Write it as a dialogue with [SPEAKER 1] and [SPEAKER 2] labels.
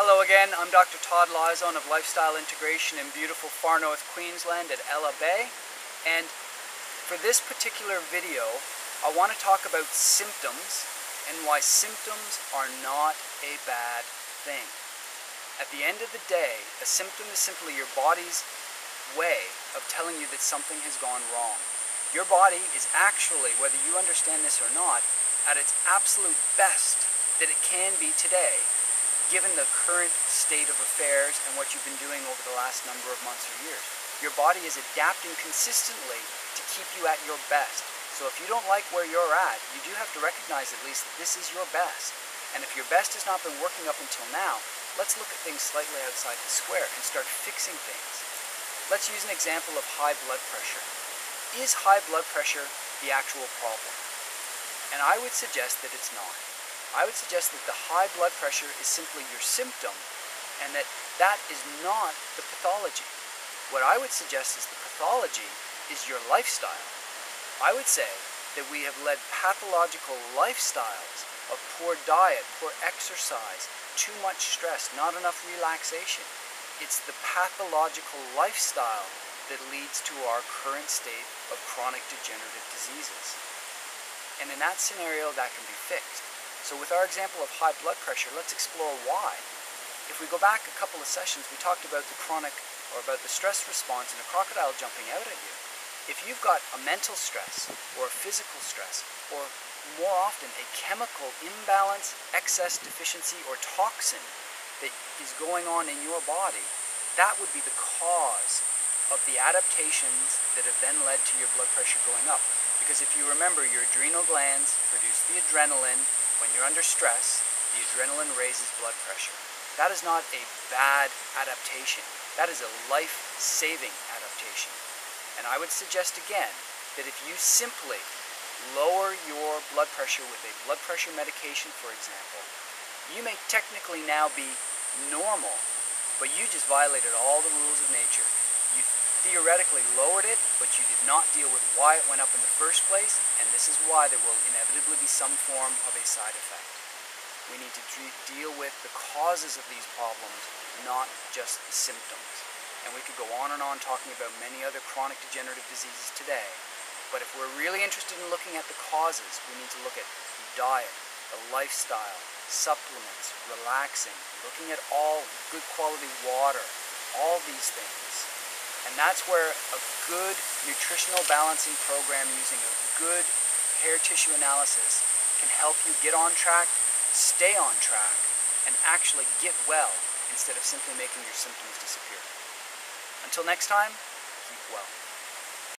[SPEAKER 1] Hello again, I'm Dr. Todd Lizon of Lifestyle Integration in beautiful far north Queensland at Ella Bay. And for this particular video, I want to talk about symptoms and why symptoms are not a bad thing. At the end of the day, a symptom is simply your body's way of telling you that something has gone wrong. Your body is actually, whether you understand this or not, at its absolute best that it can be today given the current state of affairs and what you've been doing over the last number of months or years. Your body is adapting consistently to keep you at your best. So if you don't like where you're at, you do have to recognize at least that this is your best. And if your best has not been working up until now, let's look at things slightly outside the square and start fixing things. Let's use an example of high blood pressure. Is high blood pressure the actual problem? And I would suggest that it's not. I would suggest that the high blood pressure is simply your symptom and that that is not the pathology. What I would suggest is the pathology is your lifestyle. I would say that we have led pathological lifestyles of poor diet, poor exercise, too much stress, not enough relaxation. It's the pathological lifestyle that leads to our current state of chronic degenerative diseases. And in that scenario, that can be fixed. So with our example of high blood pressure, let's explore why. If we go back a couple of sessions, we talked about the chronic or about the stress response in a crocodile jumping out at you. If you've got a mental stress or a physical stress or more often a chemical imbalance, excess deficiency or toxin that is going on in your body, that would be the cause of the adaptations that have then led to your blood pressure going up. Because if you remember, your adrenal glands produce the adrenaline when you're under stress, the adrenaline raises blood pressure. That is not a bad adaptation. That is a life-saving adaptation. And I would suggest again that if you simply lower your blood pressure with a blood pressure medication, for example, you may technically now be normal, but you just violated all the rules of nature. Theoretically lowered it, but you did not deal with why it went up in the first place, and this is why there will inevitably be some form of a side effect. We need to deal with the causes of these problems, not just the symptoms. And we could go on and on talking about many other chronic degenerative diseases today, but if we're really interested in looking at the causes, we need to look at the diet, the lifestyle, supplements, relaxing, looking at all good quality water, all these things. And that's where a good nutritional balancing program using a good hair tissue analysis can help you get on track, stay on track, and actually get well instead of simply making your symptoms disappear. Until next time, keep well.